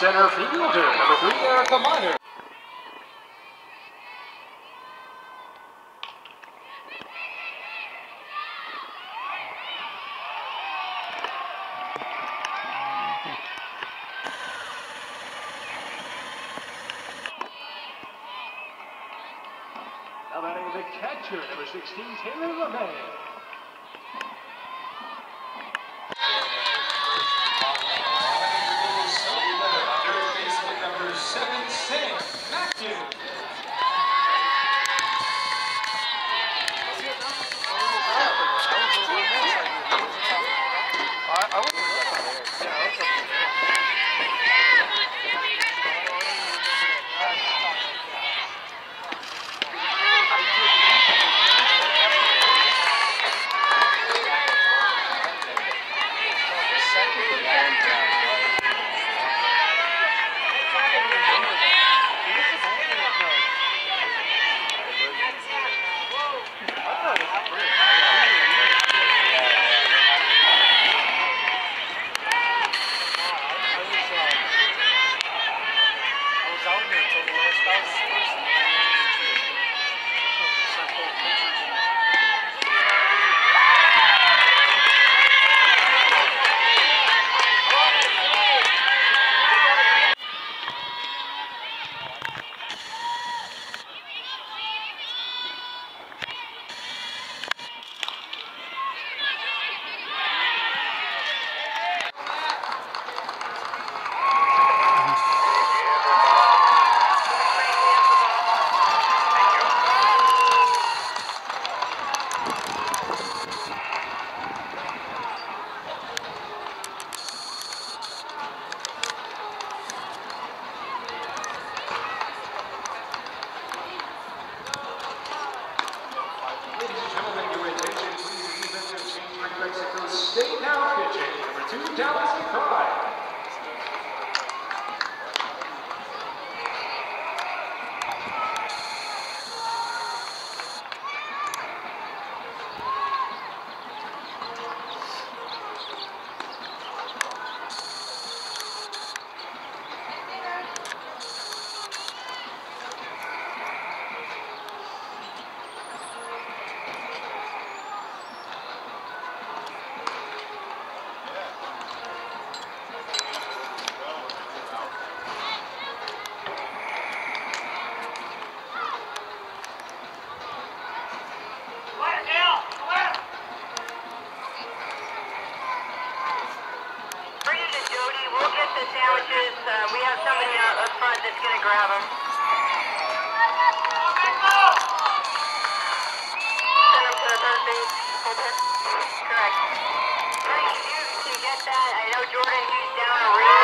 center fielder, number three, Erica Miner. Now batting the catcher, number 16, Taylor LeMay. Correct. Pretty huge to get that. I know Jordan, he's down a real.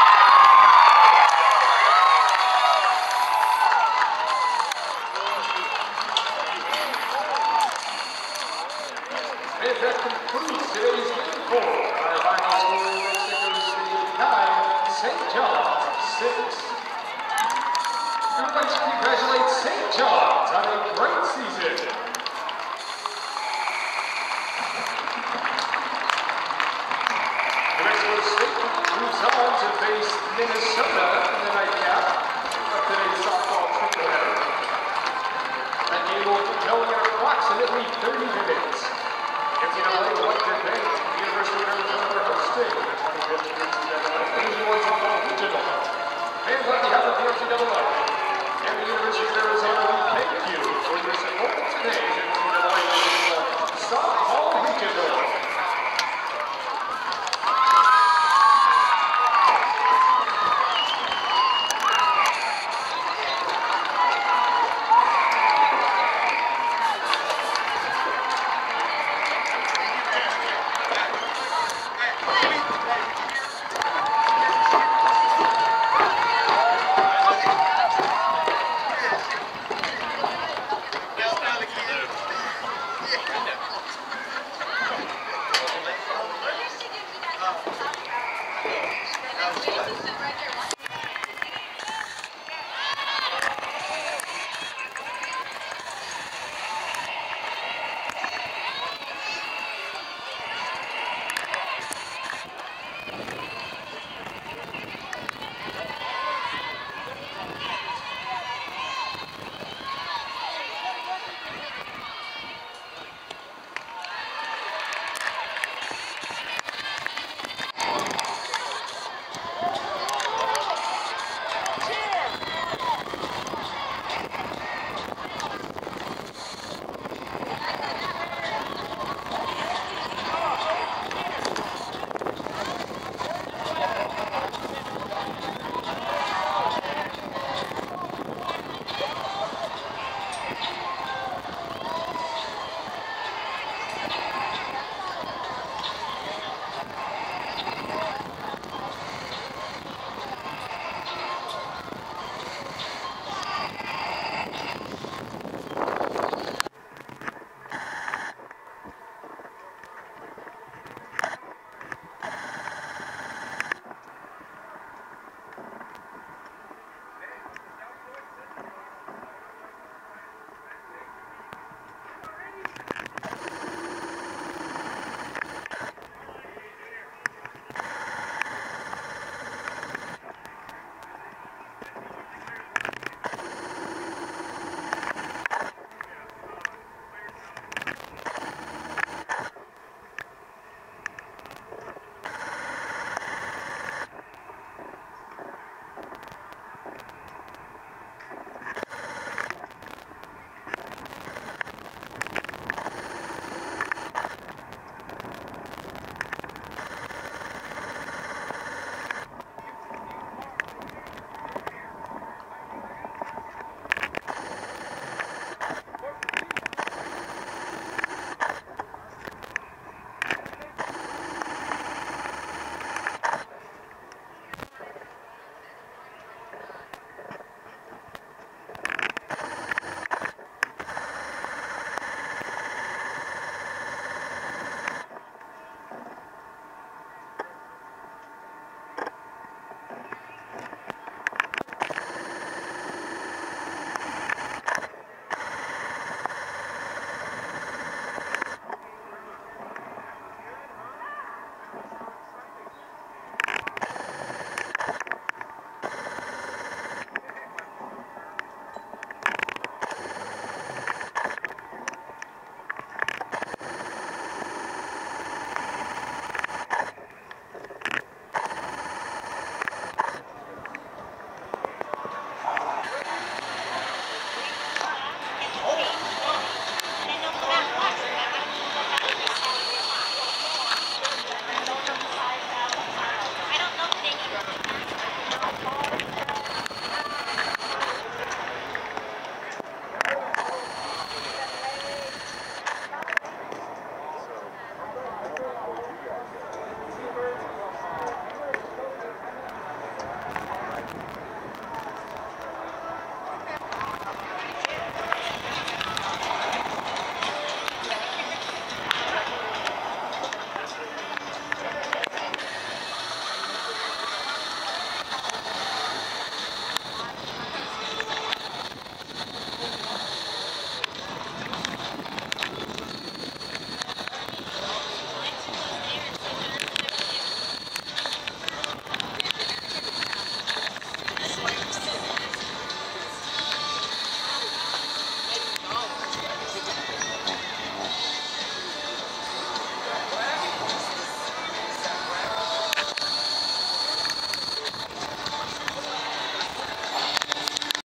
to face Minnesota